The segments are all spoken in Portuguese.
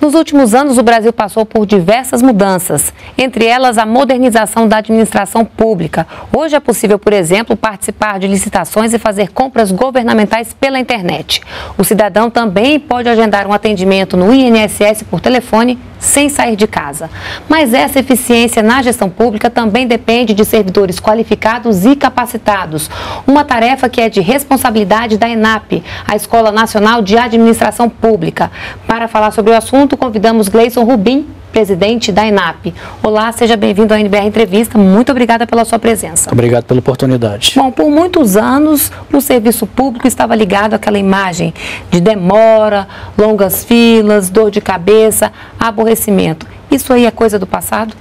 Nos últimos anos, o Brasil passou por diversas mudanças, entre elas a modernização da administração pública. Hoje é possível, por exemplo, participar de licitações e fazer compras governamentais pela internet. O cidadão também pode agendar um atendimento no INSS por telefone sem sair de casa. Mas essa eficiência na gestão pública também depende de servidores qualificados e capacitados. Uma tarefa que é de responsabilidade da ENAP, a Escola Nacional de Administração Pública. Para falar sobre o assunto, convidamos Gleison Rubim, presidente da ENAP. Olá, seja bem-vindo à NBR Entrevista. Muito obrigada pela sua presença. Obrigado pela oportunidade. Bom, por muitos anos o serviço público estava ligado àquela imagem de demora, longas filas, dor de cabeça, aborrecimento. Isso aí é coisa do passado?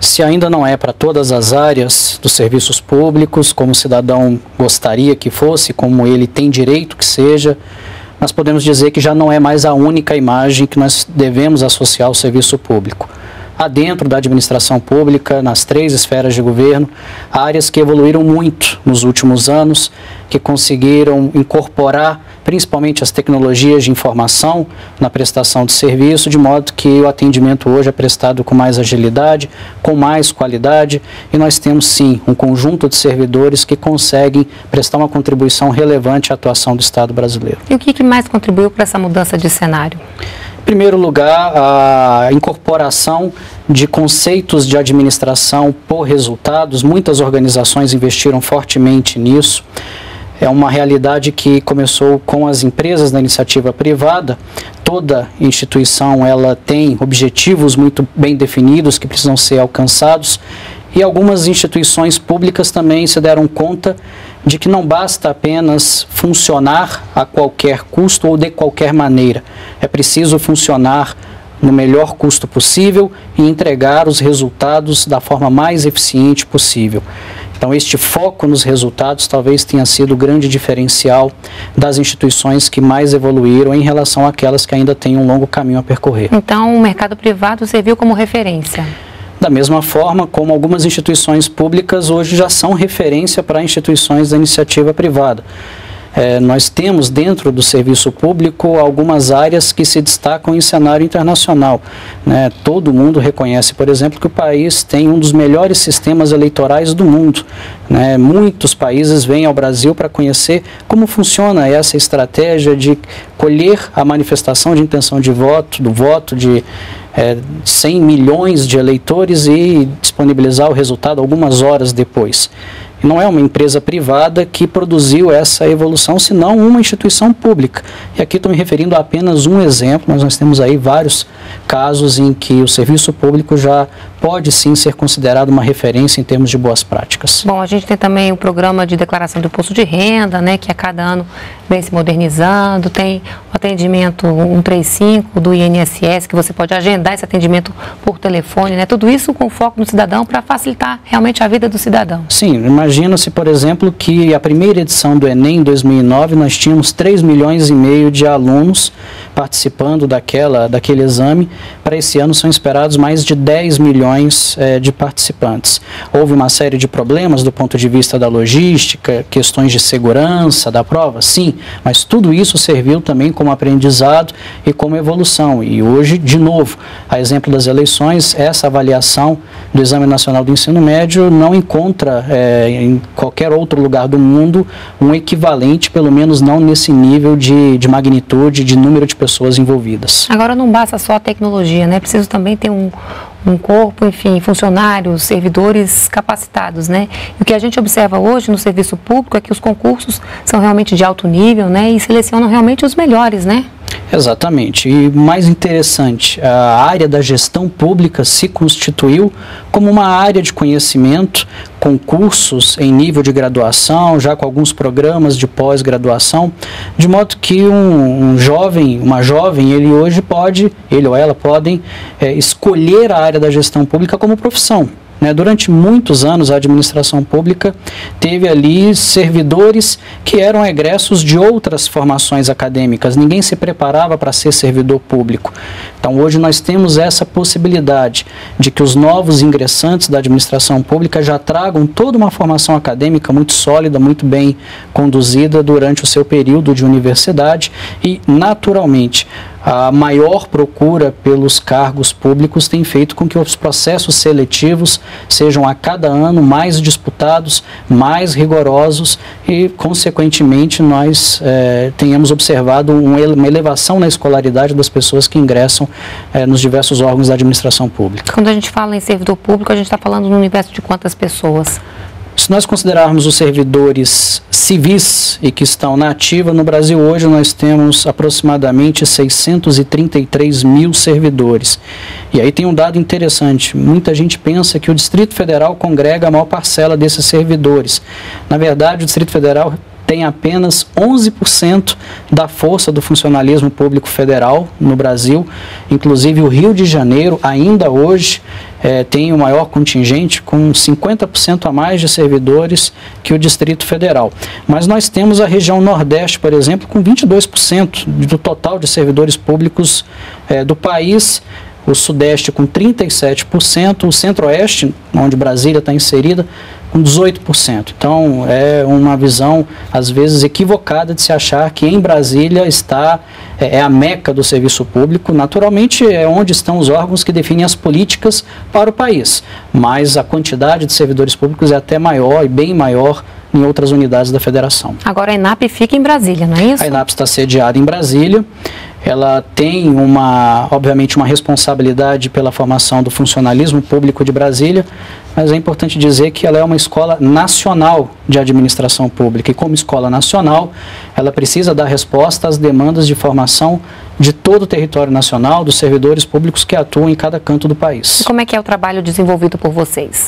Se ainda não é para todas as áreas dos serviços públicos, como o cidadão gostaria que fosse, como ele tem direito que seja, nós podemos dizer que já não é mais a única imagem que nós devemos associar ao serviço público. Há dentro da administração pública, nas três esferas de governo, áreas que evoluíram muito nos últimos anos, que conseguiram incorporar principalmente as tecnologias de informação na prestação de serviço, de modo que o atendimento hoje é prestado com mais agilidade, com mais qualidade, e nós temos sim um conjunto de servidores que conseguem prestar uma contribuição relevante à atuação do Estado brasileiro. E o que mais contribuiu para essa mudança de cenário? Primeiro lugar, a incorporação de conceitos de administração por resultados. Muitas organizações investiram fortemente nisso é uma realidade que começou com as empresas da iniciativa privada. Toda instituição ela tem objetivos muito bem definidos que precisam ser alcançados e algumas instituições públicas também se deram conta de que não basta apenas funcionar a qualquer custo ou de qualquer maneira. É preciso funcionar no melhor custo possível e entregar os resultados da forma mais eficiente possível. Então, este foco nos resultados talvez tenha sido o grande diferencial das instituições que mais evoluíram em relação àquelas que ainda têm um longo caminho a percorrer. Então, o mercado privado serviu como referência? Da mesma forma como algumas instituições públicas hoje já são referência para instituições da iniciativa privada. É, nós temos dentro do serviço público algumas áreas que se destacam em cenário internacional. Né? Todo mundo reconhece, por exemplo, que o país tem um dos melhores sistemas eleitorais do mundo. Né? Muitos países vêm ao Brasil para conhecer como funciona essa estratégia de colher a manifestação de intenção de voto, do voto de é, 100 milhões de eleitores e disponibilizar o resultado algumas horas depois não é uma empresa privada que produziu essa evolução, senão uma instituição pública. E aqui estou me referindo a apenas um exemplo, mas nós temos aí vários casos em que o serviço público já pode sim ser considerado uma referência em termos de boas práticas. Bom, a gente tem também o programa de declaração do imposto de renda, né, que a cada ano vem se modernizando, tem o atendimento 135 do INSS, que você pode agendar esse atendimento por telefone, né, tudo isso com foco no cidadão para facilitar realmente a vida do cidadão. Sim, imagina-se, por exemplo, que a primeira edição do Enem, em 2009, nós tínhamos 3 milhões e meio de alunos participando daquela, daquele exame, para esse ano são esperados mais de 10 milhões é, de participantes. Houve uma série de problemas do ponto de vista da logística, questões de segurança da prova, sim, mas tudo isso serviu também como aprendizado e como evolução. E hoje, de novo, a exemplo das eleições, essa avaliação do Exame Nacional do Ensino Médio não encontra é, em qualquer outro lugar do mundo um equivalente, pelo menos não nesse nível de, de magnitude, de número de pessoas envolvidas. Agora não basta só a tecnologia, né? Preciso também ter um, um corpo, enfim, funcionários, servidores capacitados, né? E o que a gente observa hoje no serviço público é que os concursos são realmente de alto nível, né? E selecionam realmente os melhores, né? Exatamente. E mais interessante, a área da gestão pública se constituiu como uma área de conhecimento, com cursos em nível de graduação, já com alguns programas de pós-graduação, de modo que um, um, jovem, uma jovem, ele hoje pode, ele ou ela podem é, escolher a área da gestão pública como profissão. Né? Durante muitos anos, a administração pública teve ali servidores que eram egressos de outras formações acadêmicas. Ninguém se preparava para ser servidor público. Então, hoje nós temos essa possibilidade de que os novos ingressantes da administração pública já tragam toda uma formação acadêmica muito sólida, muito bem conduzida durante o seu período de universidade e, naturalmente, a maior procura pelos cargos públicos tem feito com que os processos seletivos sejam a cada ano mais disputados, mais rigorosos e, consequentemente, nós é, tenhamos observado uma elevação na escolaridade das pessoas que ingressam é, nos diversos órgãos da administração pública. Quando a gente fala em servidor público, a gente está falando no universo de quantas pessoas? Se nós considerarmos os servidores civis e que estão na ativa, no Brasil hoje nós temos aproximadamente 633 mil servidores. E aí tem um dado interessante: muita gente pensa que o Distrito Federal congrega a maior parcela desses servidores. Na verdade, o Distrito Federal tem apenas 11% da força do funcionalismo público federal no Brasil. Inclusive, o Rio de Janeiro, ainda hoje, é, tem o maior contingente, com 50% a mais de servidores que o Distrito Federal. Mas nós temos a região Nordeste, por exemplo, com 22% do total de servidores públicos é, do país o Sudeste com 37%, o Centro-Oeste, onde Brasília está inserida, com 18%. Então, é uma visão, às vezes, equivocada de se achar que em Brasília está é, é, a meca do serviço público. Naturalmente, é onde estão os órgãos que definem as políticas para o país. Mas a quantidade de servidores públicos é até maior e bem maior em outras unidades da federação. Agora, a ENAP fica em Brasília, não é isso? A ENAP está sediada em Brasília ela tem uma, obviamente, uma responsabilidade pela formação do funcionalismo público de Brasília, mas é importante dizer que ela é uma escola nacional de administração pública e como escola nacional, ela precisa dar resposta às demandas de formação de todo o território nacional, dos servidores públicos que atuam em cada canto do país. E como é que é o trabalho desenvolvido por vocês?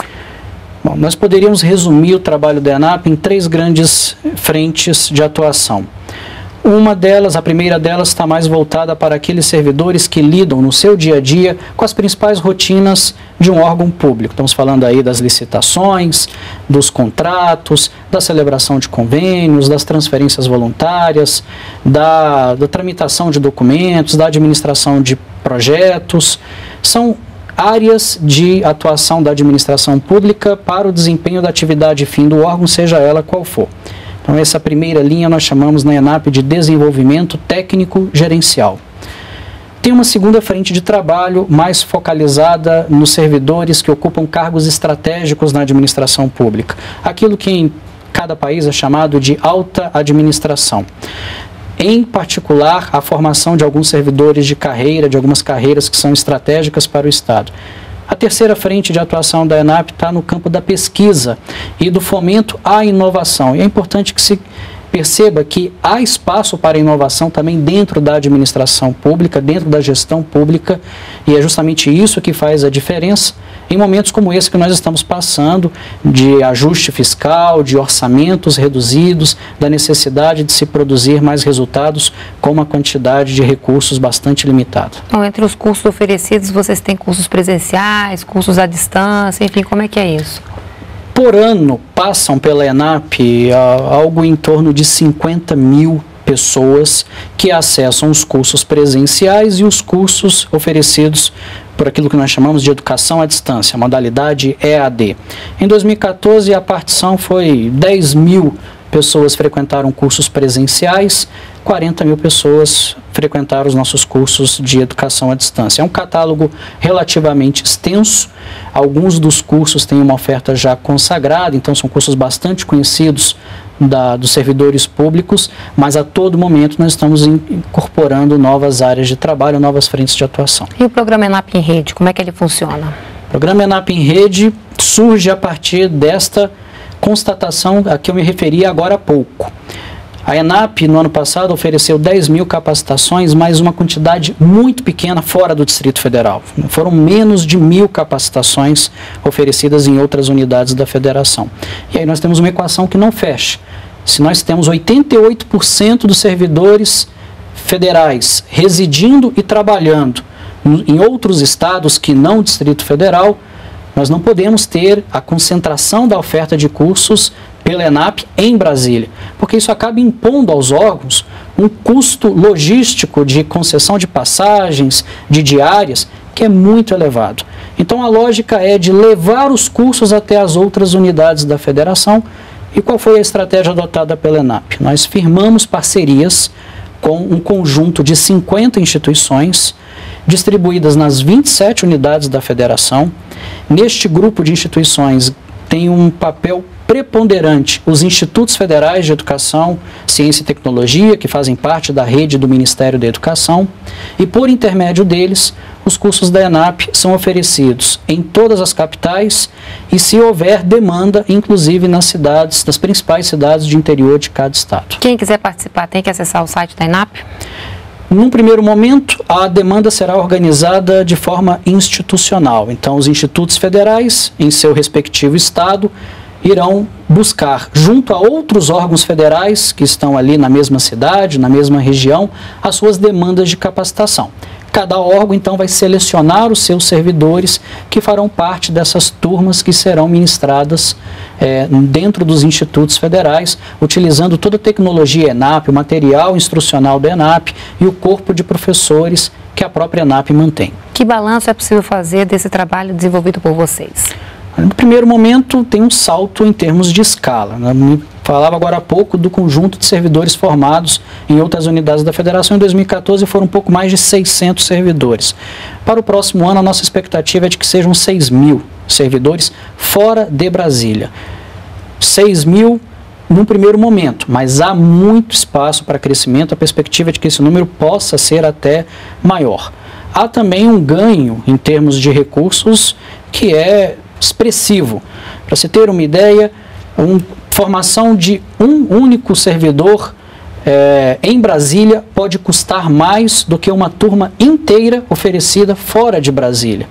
Bom, nós poderíamos resumir o trabalho da ENAP em três grandes frentes de atuação. Uma delas, a primeira delas, está mais voltada para aqueles servidores que lidam no seu dia a dia com as principais rotinas de um órgão público. Estamos falando aí das licitações, dos contratos, da celebração de convênios, das transferências voluntárias, da, da tramitação de documentos, da administração de projetos. São áreas de atuação da administração pública para o desempenho da atividade fim do órgão, seja ela qual for. Então, essa primeira linha nós chamamos na ENAP de desenvolvimento técnico gerencial. Tem uma segunda frente de trabalho mais focalizada nos servidores que ocupam cargos estratégicos na administração pública. Aquilo que em cada país é chamado de alta administração. Em particular, a formação de alguns servidores de carreira, de algumas carreiras que são estratégicas para o Estado. A terceira frente de atuação da ENAP está no campo da pesquisa e do fomento à inovação. E é importante que se perceba que há espaço para inovação também dentro da administração pública, dentro da gestão pública, e é justamente isso que faz a diferença em momentos como esse que nós estamos passando, de ajuste fiscal, de orçamentos reduzidos, da necessidade de se produzir mais resultados com uma quantidade de recursos bastante limitada. Então, entre os cursos oferecidos, vocês têm cursos presenciais, cursos à distância, enfim, como é que é isso? por ano passam pela ENAP algo em torno de 50 mil pessoas que acessam os cursos presenciais e os cursos oferecidos por aquilo que nós chamamos de educação à distância, modalidade EAD. Em 2014, a partição foi 10 mil pessoas frequentaram cursos presenciais, 40 mil pessoas frequentaram os nossos cursos de educação à distância. É um catálogo relativamente extenso, alguns dos cursos têm uma oferta já consagrada, então são cursos bastante conhecidos da, dos servidores públicos, mas a todo momento nós estamos incorporando novas áreas de trabalho, novas frentes de atuação. E o programa ENAP em Rede, como é que ele funciona? O programa ENAP em Rede surge a partir desta constatação a que eu me referi agora há pouco. A ENAP, no ano passado, ofereceu 10 mil capacitações, mas uma quantidade muito pequena fora do Distrito Federal. Foram menos de mil capacitações oferecidas em outras unidades da federação. E aí nós temos uma equação que não fecha. Se nós temos 88% dos servidores federais residindo e trabalhando em outros estados que não o Distrito Federal, nós não podemos ter a concentração da oferta de cursos pela ENAP em Brasília, porque isso acaba impondo aos órgãos um custo logístico de concessão de passagens, de diárias, que é muito elevado. Então a lógica é de levar os cursos até as outras unidades da federação. E qual foi a estratégia adotada pela ENAP? Nós firmamos parcerias com um conjunto de 50 instituições distribuídas nas 27 unidades da federação. Neste grupo de instituições tem um papel preponderante os institutos federais de educação, ciência e tecnologia, que fazem parte da rede do Ministério da Educação, e por intermédio deles, os cursos da ENAP são oferecidos em todas as capitais e, se houver demanda, inclusive nas cidades, nas principais cidades de interior de cada estado. Quem quiser participar tem que acessar o site da ENAP? Num primeiro momento, a demanda será organizada de forma institucional. Então, os institutos federais, em seu respectivo estado, irão buscar, junto a outros órgãos federais que estão ali na mesma cidade, na mesma região, as suas demandas de capacitação. Cada órgão, então, vai selecionar os seus servidores que farão parte dessas turmas que serão ministradas é, dentro dos institutos federais, utilizando toda a tecnologia ENAP, o material instrucional da ENAP e o corpo de professores que a própria ENAP mantém. Que balanço é possível fazer desse trabalho desenvolvido por vocês? No primeiro momento, tem um salto em termos de escala. Né? Falava agora há pouco do conjunto de servidores formados em outras unidades da federação. Em 2014 foram um pouco mais de 600 servidores. Para o próximo ano, a nossa expectativa é de que sejam 6 mil servidores fora de Brasília. 6 mil num primeiro momento, mas há muito espaço para crescimento. A perspectiva é de que esse número possa ser até maior. Há também um ganho em termos de recursos que é expressivo. Para você ter uma ideia, um formação de um único servidor é, em Brasília pode custar mais do que uma turma inteira oferecida fora de Brasília.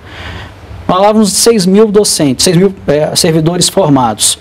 Falávamos de 6 mil docentes, 6 mil é, servidores formados.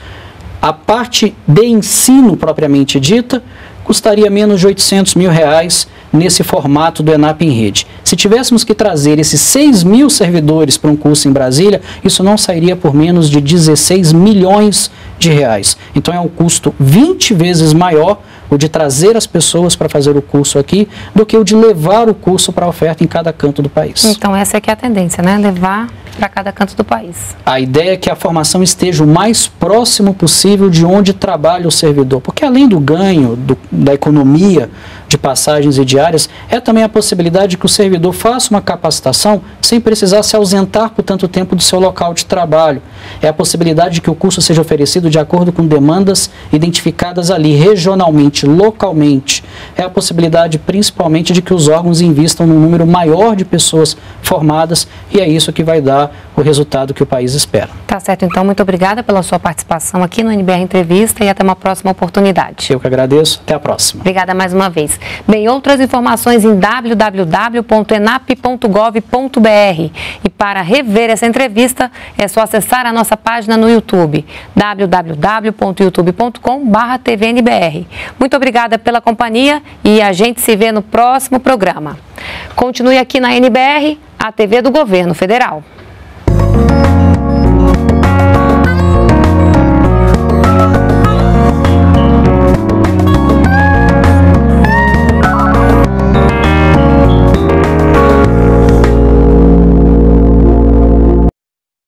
A parte de ensino propriamente dita custaria menos de 800 mil reais nesse formato do ENAP em rede. Se tivéssemos que trazer esses 6 mil servidores para um curso em Brasília, isso não sairia por menos de 16 milhões de reais. Então é um custo 20 vezes maior o de trazer as pessoas para fazer o curso aqui do que o de levar o curso para a oferta em cada canto do país. Então essa é que é a tendência, né? Levar para cada canto do país. A ideia é que a formação esteja o mais próximo possível de onde trabalha o servidor, porque além do ganho do, da economia de passagens e diárias, é também a possibilidade de que o servidor faça uma capacitação sem precisar se ausentar por tanto tempo do seu local de trabalho. É a possibilidade de que o curso seja oferecido de acordo com demandas identificadas ali regionalmente, localmente. É a possibilidade principalmente de que os órgãos invistam num número maior de pessoas formadas e é isso que vai dar o resultado que o país espera. Tá certo, então muito obrigada pela sua participação aqui no NBR Entrevista e até uma próxima oportunidade. Eu que agradeço, até a próxima. Obrigada mais uma vez. Bem, outras informações em www.enap.gov.br e para rever essa entrevista é só acessar a nossa página no YouTube, www.youtube.com.br Muito obrigada pela companhia e a gente se vê no próximo programa. Continue aqui na NBR, a TV do Governo Federal.